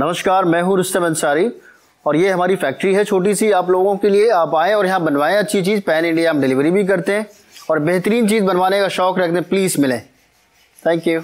नमस्कार, मैं हूँ रुस्तम अंसारी और ये हमारी फैक्ट्री है छोटी सी। आप लोगों के लिए आप आएँ और यहाँ बनवाएँ अच्छी चीज़। पैन इंडिया हम डिलीवरी भी करते हैं और बेहतरीन चीज़ बनवाने का शौक़ रखते हैं। प्लीज़ मिलें। Thank you.